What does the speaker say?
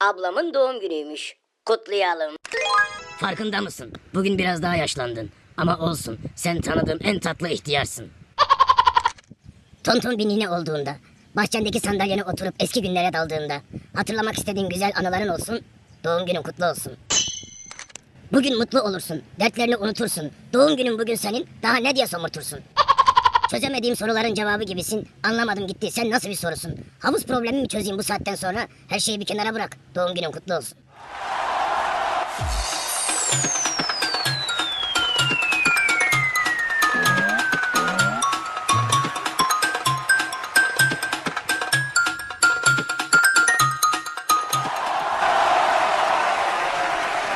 ablamın doğum günüymüş. Kutlayalım. Farkında mısın? Bugün biraz daha yaşlandın. Ama olsun. Sen tanıdığım en tatlı ihtiyarsın. Tonton bir nine olduğunda, bahçendeki sandalyene oturup eski günlere daldığında, hatırlamak istediğin güzel anıların olsun, doğum günün kutlu olsun. Bugün mutlu olursun, dertlerini unutursun. Doğum günün bugün senin, daha ne diye somurtursun? Çözemediğim soruların cevabı gibisin. Anlamadım gitti. Sen nasıl bir sorusun? Havuz problemi mi çözeyim bu saatten sonra? Her şeyi bir kenara bırak. Doğum günün kutlu olsun.